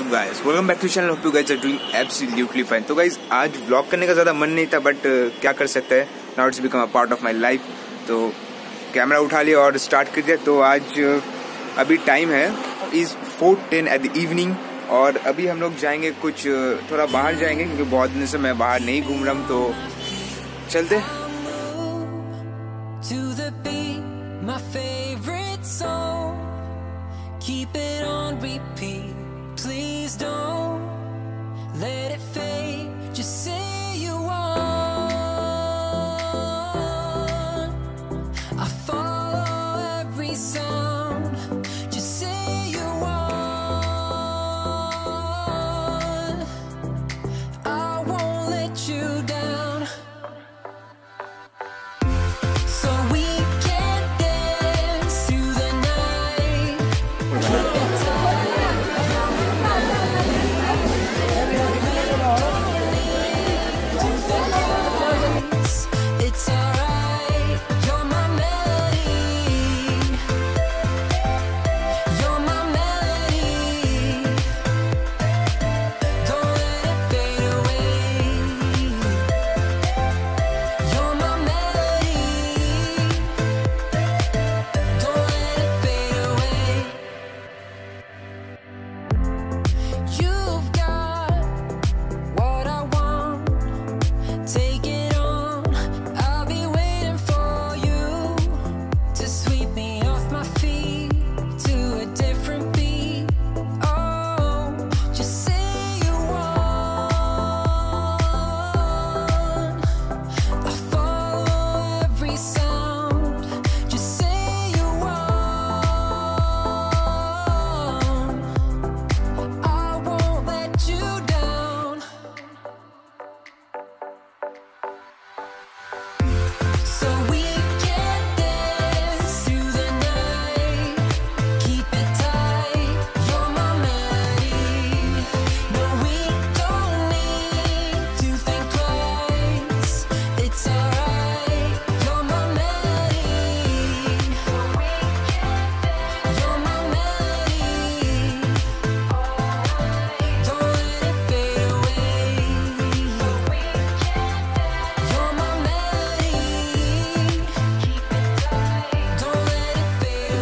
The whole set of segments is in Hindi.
Up guys welcome back to channel hope you guys are doing absolutely fine तो गाइस आज व्लॉग करने का ज़्यादा मन नहीं था बट uh, क्या कर सकते हैं? Now it's become a part of my life तो कैमरा उठा लिया और स्टार्ट कर दिया। तो आज uh, अभी टाइम है। Is four ten at the evening और अभी हम लोग जाएँगे कुछ uh, थोड़ा बाहर जाएँगे क्योंकि बहुत दिन से मैं बाहर नहीं घूम रहा हूँ। तो चलते my favorite song. Keep it on repeat. Please don't let it fade. Just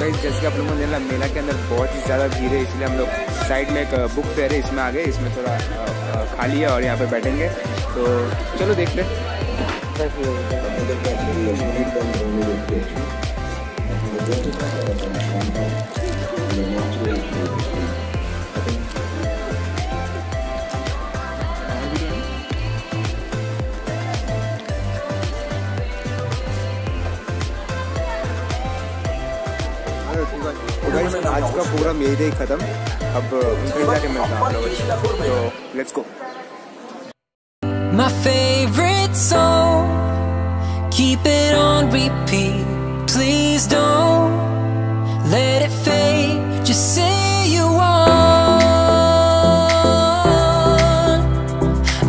guys जैसे कि आप लोगों ने मेला के अंदर बहुत ही ज़्यादा भीड़ है इसलिए हम लोग साइड में एक बुक फेयर है इसमें आ गए इसमें थोड़ा खाली है और यहाँ पे बैठेंगे। तो चलो देखते हैं। आज का प्रोग्राम यही थे ख़त्म अब My favorite song. Keep it on repeat. Please don't let it fade. Just say you want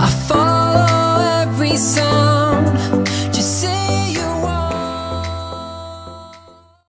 I follow every sound